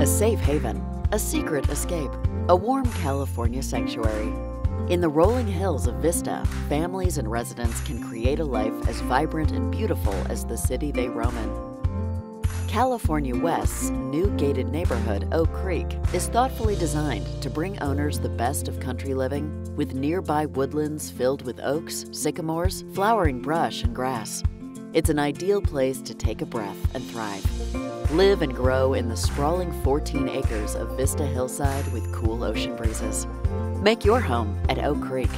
A safe haven, a secret escape, a warm California sanctuary. In the rolling hills of Vista, families and residents can create a life as vibrant and beautiful as the city they roam in. California West's new gated neighborhood, Oak Creek, is thoughtfully designed to bring owners the best of country living with nearby woodlands filled with oaks, sycamores, flowering brush, and grass. It's an ideal place to take a breath and thrive. Live and grow in the sprawling 14 acres of Vista hillside with cool ocean breezes. Make your home at Oak Creek.